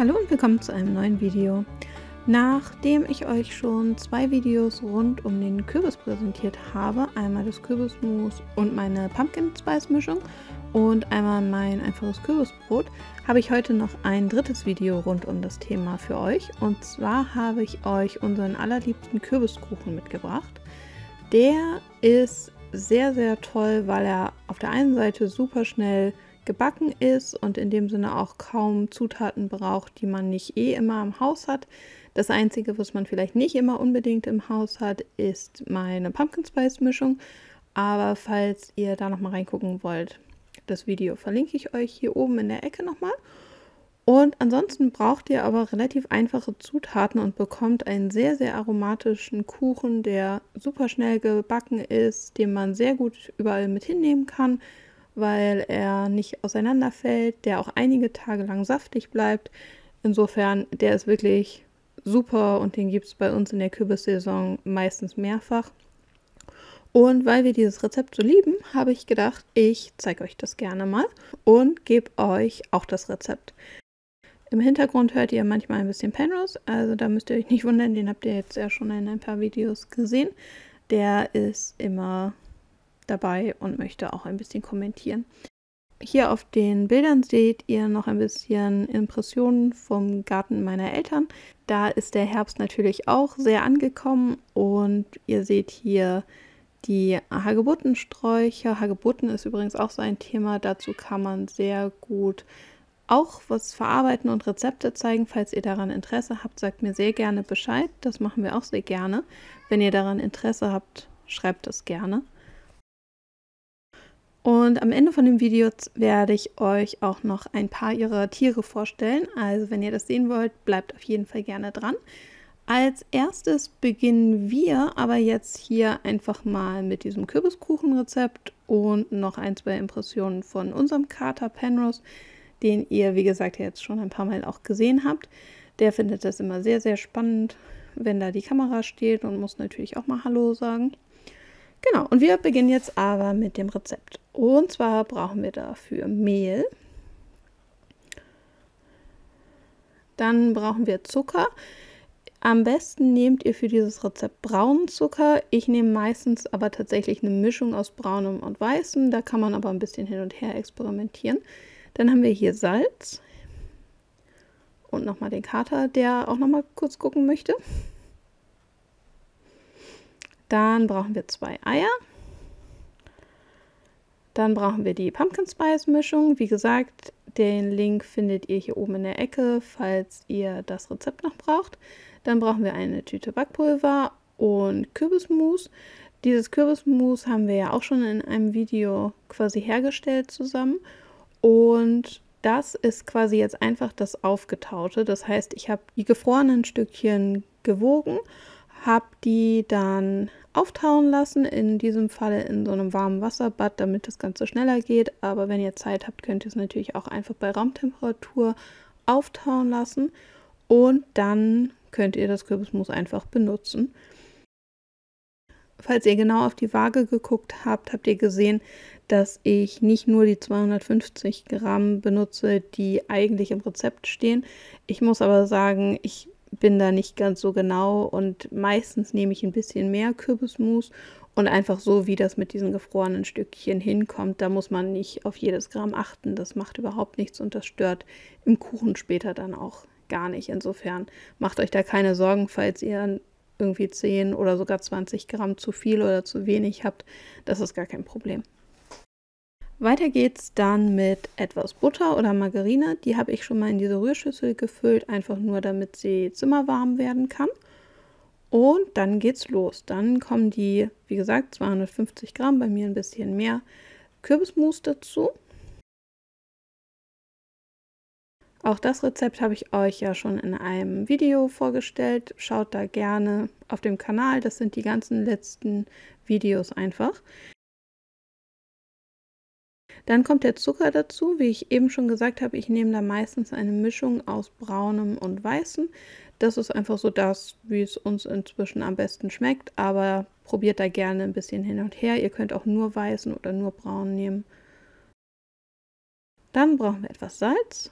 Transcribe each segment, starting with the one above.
Hallo und willkommen zu einem neuen Video. Nachdem ich euch schon zwei Videos rund um den Kürbis präsentiert habe, einmal das Kürbismus und meine Pumpkin Spice Mischung und einmal mein einfaches Kürbisbrot, habe ich heute noch ein drittes Video rund um das Thema für euch. Und zwar habe ich euch unseren allerliebsten Kürbiskuchen mitgebracht. Der ist sehr, sehr toll, weil er auf der einen Seite super schnell gebacken ist und in dem Sinne auch kaum Zutaten braucht, die man nicht eh immer im Haus hat. Das Einzige, was man vielleicht nicht immer unbedingt im Haus hat, ist meine Pumpkin Spice Mischung. Aber falls ihr da nochmal reingucken wollt, das Video verlinke ich euch hier oben in der Ecke nochmal. Und ansonsten braucht ihr aber relativ einfache Zutaten und bekommt einen sehr, sehr aromatischen Kuchen, der super schnell gebacken ist, den man sehr gut überall mit hinnehmen kann, weil er nicht auseinanderfällt, der auch einige Tage lang saftig bleibt. Insofern, der ist wirklich super und den gibt es bei uns in der Kürbissaison meistens mehrfach. Und weil wir dieses Rezept so lieben, habe ich gedacht, ich zeige euch das gerne mal und gebe euch auch das Rezept. Im Hintergrund hört ihr manchmal ein bisschen Penrose, also da müsst ihr euch nicht wundern, den habt ihr jetzt ja schon in ein paar Videos gesehen. Der ist immer dabei und möchte auch ein bisschen kommentieren. Hier auf den Bildern seht ihr noch ein bisschen Impressionen vom Garten meiner Eltern. Da ist der Herbst natürlich auch sehr angekommen und ihr seht hier die Hagebuttensträucher. Hagebutten ist übrigens auch so ein Thema. Dazu kann man sehr gut auch was verarbeiten und Rezepte zeigen. Falls ihr daran Interesse habt, sagt mir sehr gerne Bescheid. Das machen wir auch sehr gerne. Wenn ihr daran Interesse habt, schreibt es gerne. Und am Ende von dem Video werde ich euch auch noch ein paar ihrer Tiere vorstellen. Also wenn ihr das sehen wollt, bleibt auf jeden Fall gerne dran. Als erstes beginnen wir aber jetzt hier einfach mal mit diesem Kürbiskuchenrezept und noch ein, zwei Impressionen von unserem Kater Penrose, den ihr, wie gesagt, jetzt schon ein paar Mal auch gesehen habt. Der findet das immer sehr, sehr spannend, wenn da die Kamera steht und muss natürlich auch mal Hallo sagen. Genau, und wir beginnen jetzt aber mit dem Rezept. Und zwar brauchen wir dafür Mehl. Dann brauchen wir Zucker. Am besten nehmt ihr für dieses Rezept braunen Zucker. Ich nehme meistens aber tatsächlich eine Mischung aus braunem und weißem. Da kann man aber ein bisschen hin und her experimentieren. Dann haben wir hier Salz und nochmal den Kater, der auch nochmal kurz gucken möchte. Dann brauchen wir zwei Eier. Dann brauchen wir die Pumpkin Spice Mischung. Wie gesagt, den Link findet ihr hier oben in der Ecke, falls ihr das Rezept noch braucht. Dann brauchen wir eine Tüte Backpulver und Kürbismus. Dieses Kürbismus haben wir ja auch schon in einem Video quasi hergestellt zusammen. Und das ist quasi jetzt einfach das Aufgetaute. Das heißt, ich habe die gefrorenen Stückchen gewogen, habe die dann auftauen lassen, in diesem Falle in so einem warmen Wasserbad, damit das Ganze schneller geht. Aber wenn ihr Zeit habt, könnt ihr es natürlich auch einfach bei Raumtemperatur auftauen lassen und dann könnt ihr das Kürbismus einfach benutzen. Falls ihr genau auf die Waage geguckt habt, habt ihr gesehen, dass ich nicht nur die 250 Gramm benutze, die eigentlich im Rezept stehen. Ich muss aber sagen, ich bin da nicht ganz so genau und meistens nehme ich ein bisschen mehr Kürbismus und einfach so, wie das mit diesen gefrorenen Stückchen hinkommt, da muss man nicht auf jedes Gramm achten. Das macht überhaupt nichts und das stört im Kuchen später dann auch gar nicht. Insofern macht euch da keine Sorgen, falls ihr irgendwie 10 oder sogar 20 Gramm zu viel oder zu wenig habt. Das ist gar kein Problem. Weiter geht's dann mit etwas Butter oder Margarine. Die habe ich schon mal in diese Rührschüssel gefüllt, einfach nur damit sie zimmerwarm werden kann. Und dann geht's los. Dann kommen die, wie gesagt, 250 Gramm, bei mir ein bisschen mehr Kürbismus dazu. Auch das Rezept habe ich euch ja schon in einem Video vorgestellt. Schaut da gerne auf dem Kanal. Das sind die ganzen letzten Videos einfach. Dann kommt der Zucker dazu. Wie ich eben schon gesagt habe, ich nehme da meistens eine Mischung aus braunem und weißem. Das ist einfach so das, wie es uns inzwischen am besten schmeckt, aber probiert da gerne ein bisschen hin und her. Ihr könnt auch nur weißen oder nur braun nehmen. Dann brauchen wir etwas Salz.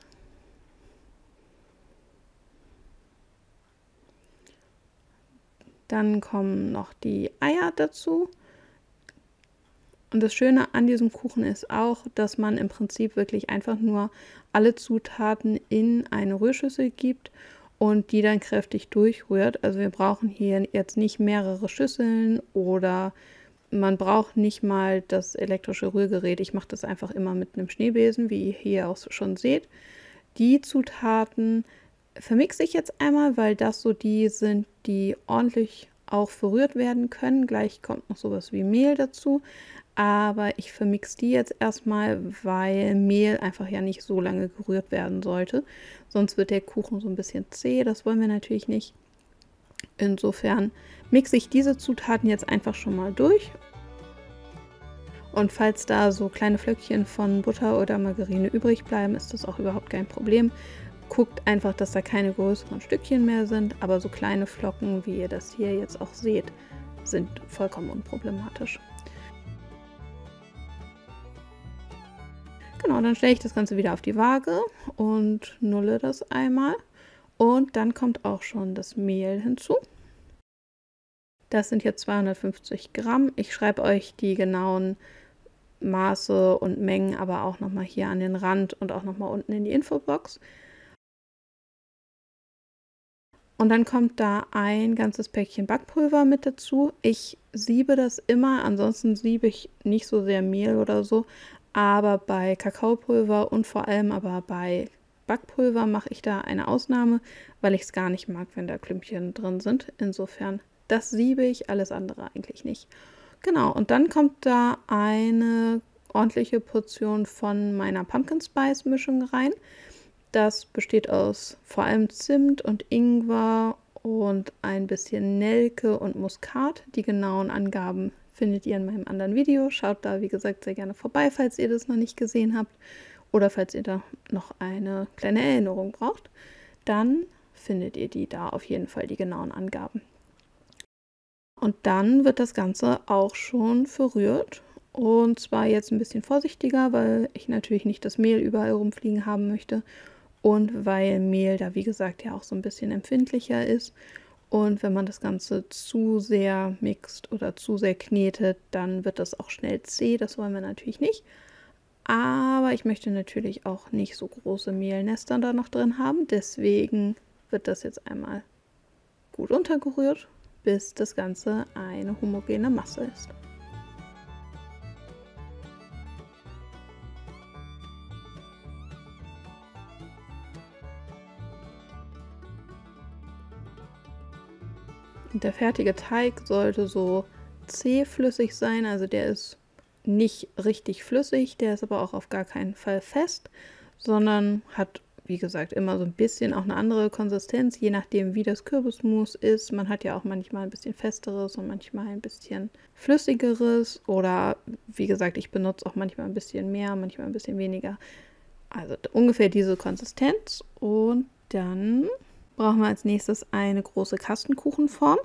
Dann kommen noch die Eier dazu. Und das Schöne an diesem Kuchen ist auch, dass man im Prinzip wirklich einfach nur alle Zutaten in eine Rührschüssel gibt und die dann kräftig durchrührt. Also wir brauchen hier jetzt nicht mehrere Schüsseln oder man braucht nicht mal das elektrische Rührgerät. Ich mache das einfach immer mit einem Schneebesen, wie ihr hier auch schon seht. Die Zutaten vermixe ich jetzt einmal, weil das so die sind, die ordentlich auch verrührt werden können. Gleich kommt noch sowas wie Mehl dazu. Aber ich vermix die jetzt erstmal, weil Mehl einfach ja nicht so lange gerührt werden sollte. Sonst wird der Kuchen so ein bisschen zäh. Das wollen wir natürlich nicht. Insofern mixe ich diese Zutaten jetzt einfach schon mal durch. Und falls da so kleine Flöckchen von Butter oder Margarine übrig bleiben, ist das auch überhaupt kein Problem. Guckt einfach, dass da keine größeren Stückchen mehr sind, aber so kleine Flocken, wie ihr das hier jetzt auch seht, sind vollkommen unproblematisch. Genau, dann stelle ich das Ganze wieder auf die Waage und nulle das einmal. Und dann kommt auch schon das Mehl hinzu. Das sind jetzt 250 Gramm. Ich schreibe euch die genauen Maße und Mengen aber auch nochmal hier an den Rand und auch nochmal unten in die Infobox. Und dann kommt da ein ganzes Päckchen Backpulver mit dazu. Ich siebe das immer, ansonsten siebe ich nicht so sehr Mehl oder so, aber bei Kakaopulver und vor allem aber bei Backpulver mache ich da eine Ausnahme, weil ich es gar nicht mag, wenn da Klümpchen drin sind. Insofern, das siebe ich, alles andere eigentlich nicht. Genau, und dann kommt da eine ordentliche Portion von meiner Pumpkin Spice Mischung rein. Das besteht aus vor allem Zimt und Ingwer und ein bisschen Nelke und Muskat. Die genauen Angaben findet ihr in meinem anderen Video. Schaut da, wie gesagt, sehr gerne vorbei, falls ihr das noch nicht gesehen habt oder falls ihr da noch eine kleine Erinnerung braucht. Dann findet ihr die da auf jeden Fall, die genauen Angaben. Und dann wird das Ganze auch schon verrührt. Und zwar jetzt ein bisschen vorsichtiger, weil ich natürlich nicht das Mehl überall rumfliegen haben möchte. Und weil Mehl da, wie gesagt, ja auch so ein bisschen empfindlicher ist. Und wenn man das Ganze zu sehr mixt oder zu sehr knetet, dann wird das auch schnell zäh. Das wollen wir natürlich nicht. Aber ich möchte natürlich auch nicht so große Mehlnester da noch drin haben. Deswegen wird das jetzt einmal gut untergerührt, bis das Ganze eine homogene Masse ist. Der fertige Teig sollte so zähflüssig sein, also der ist nicht richtig flüssig, der ist aber auch auf gar keinen Fall fest, sondern hat, wie gesagt, immer so ein bisschen auch eine andere Konsistenz, je nachdem, wie das Kürbismus ist. Man hat ja auch manchmal ein bisschen festeres und manchmal ein bisschen flüssigeres oder wie gesagt, ich benutze auch manchmal ein bisschen mehr, manchmal ein bisschen weniger. Also ungefähr diese Konsistenz und dann brauchen wir als nächstes eine große Kastenkuchenform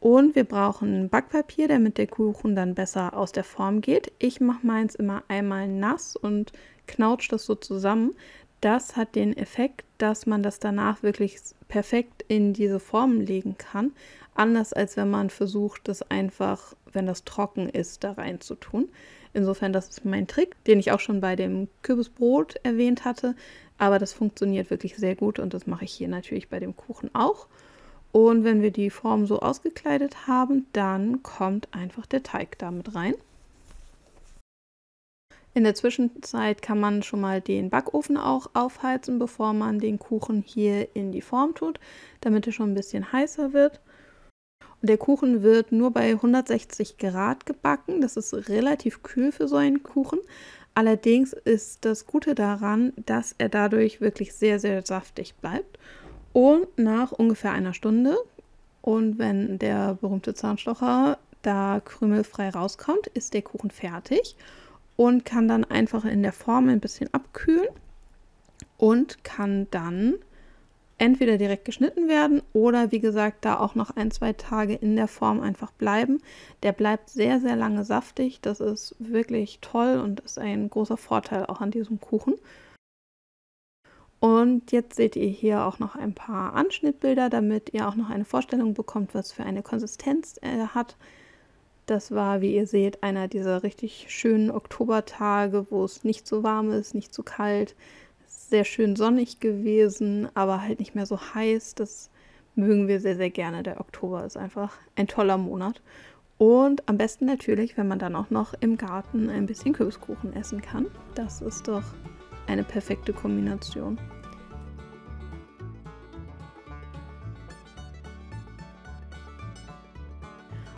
und wir brauchen Backpapier, damit der Kuchen dann besser aus der Form geht. Ich mache meins immer einmal nass und knautsche das so zusammen. Das hat den Effekt, dass man das danach wirklich perfekt in diese Formen legen kann. Anders als wenn man versucht, das einfach, wenn das trocken ist, da rein zu tun. Insofern, das ist mein Trick, den ich auch schon bei dem Kürbisbrot erwähnt hatte. Aber das funktioniert wirklich sehr gut und das mache ich hier natürlich bei dem Kuchen auch. Und wenn wir die Form so ausgekleidet haben, dann kommt einfach der Teig damit rein. In der Zwischenzeit kann man schon mal den Backofen auch aufheizen, bevor man den Kuchen hier in die Form tut, damit er schon ein bisschen heißer wird. Und der Kuchen wird nur bei 160 Grad gebacken. Das ist relativ kühl für so einen Kuchen. Allerdings ist das Gute daran, dass er dadurch wirklich sehr, sehr saftig bleibt. Und nach ungefähr einer Stunde und wenn der berühmte Zahnstocher da krümelfrei rauskommt, ist der Kuchen fertig und kann dann einfach in der Form ein bisschen abkühlen und kann dann entweder direkt geschnitten werden oder wie gesagt da auch noch ein, zwei Tage in der Form einfach bleiben. Der bleibt sehr, sehr lange saftig. Das ist wirklich toll und ist ein großer Vorteil auch an diesem Kuchen. Und jetzt seht ihr hier auch noch ein paar Anschnittbilder, damit ihr auch noch eine Vorstellung bekommt, was für eine Konsistenz er hat. Das war, wie ihr seht, einer dieser richtig schönen Oktobertage, wo es nicht so warm ist, nicht so kalt. Sehr schön sonnig gewesen, aber halt nicht mehr so heiß. Das mögen wir sehr, sehr gerne. Der Oktober ist einfach ein toller Monat. Und am besten natürlich, wenn man dann auch noch im Garten ein bisschen Kürbiskuchen essen kann. Das ist doch eine perfekte Kombination.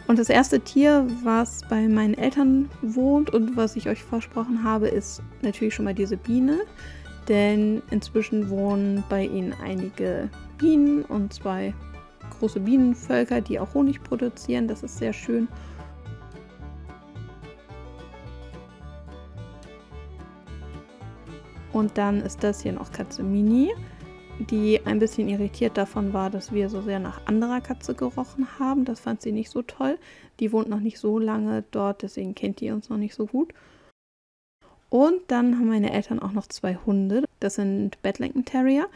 Und das erste Tier, was bei meinen Eltern wohnt und was ich euch versprochen habe, ist natürlich schon mal diese Biene. Denn inzwischen wohnen bei ihnen einige Bienen und zwei große Bienenvölker, die auch Honig produzieren. Das ist sehr schön. Und dann ist das hier noch Katze Mini, die ein bisschen irritiert davon war, dass wir so sehr nach anderer Katze gerochen haben. Das fand sie nicht so toll. Die wohnt noch nicht so lange dort, deswegen kennt die uns noch nicht so gut. Und dann haben meine Eltern auch noch zwei Hunde. Das sind Bedlington Terrier.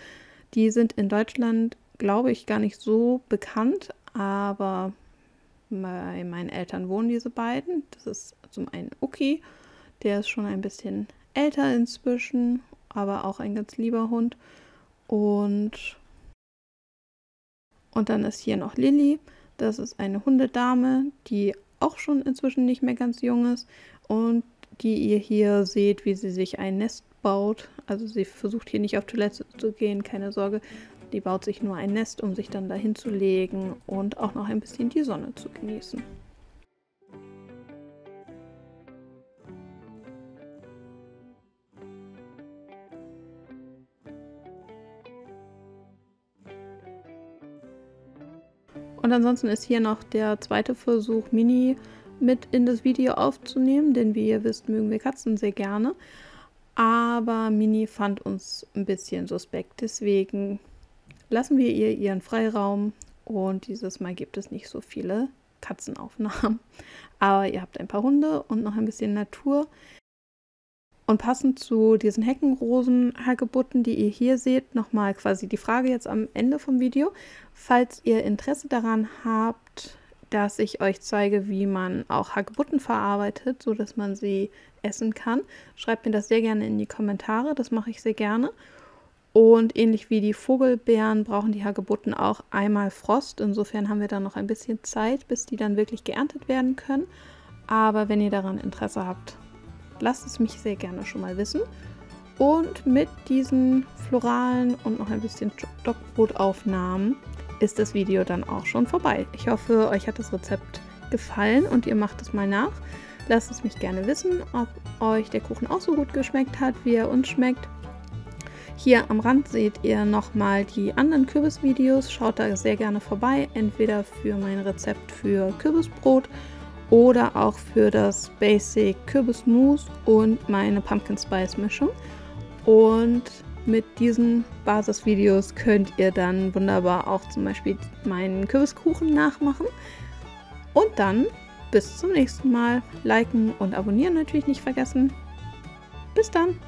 Die sind in Deutschland, glaube ich, gar nicht so bekannt, aber bei meinen Eltern wohnen diese beiden. Das ist zum einen Uki, der ist schon ein bisschen älter inzwischen, aber auch ein ganz lieber Hund. Und, und dann ist hier noch Lilly. Das ist eine Hundedame, die auch schon inzwischen nicht mehr ganz jung ist und die ihr hier seht, wie sie sich ein Nest baut. Also sie versucht hier nicht auf Toilette zu gehen, keine Sorge. Die baut sich nur ein Nest, um sich dann dahin zu legen und auch noch ein bisschen die Sonne zu genießen. Und ansonsten ist hier noch der zweite Versuch, Mini mit in das Video aufzunehmen, denn wie ihr wisst, mögen wir Katzen sehr gerne. Aber Mini fand uns ein bisschen suspekt, deswegen lassen wir ihr ihren Freiraum und dieses Mal gibt es nicht so viele Katzenaufnahmen. Aber ihr habt ein paar Hunde und noch ein bisschen Natur. Und passend zu diesen Heckenrosen-Hagebutten, die ihr hier seht, nochmal quasi die Frage jetzt am Ende vom Video. Falls ihr Interesse daran habt, dass ich euch zeige, wie man auch Hagebutten verarbeitet, sodass man sie essen kann, schreibt mir das sehr gerne in die Kommentare. Das mache ich sehr gerne. Und ähnlich wie die Vogelbeeren brauchen die Hagebutten auch einmal Frost. Insofern haben wir dann noch ein bisschen Zeit, bis die dann wirklich geerntet werden können. Aber wenn ihr daran Interesse habt, lasst es mich sehr gerne schon mal wissen. Und mit diesen floralen und noch ein bisschen Stockbrotaufnahmen ist das Video dann auch schon vorbei. Ich hoffe, euch hat das Rezept gefallen und ihr macht es mal nach. Lasst es mich gerne wissen, ob euch der Kuchen auch so gut geschmeckt hat, wie er uns schmeckt. Hier am Rand seht ihr nochmal die anderen Kürbisvideos. Schaut da sehr gerne vorbei, entweder für mein Rezept für Kürbisbrot oder auch für das Basic Kürbismus und meine Pumpkin Spice Mischung. Und mit diesen Basisvideos könnt ihr dann wunderbar auch zum Beispiel meinen Kürbiskuchen nachmachen. Und dann bis zum nächsten Mal. Liken und abonnieren natürlich nicht vergessen. Bis dann!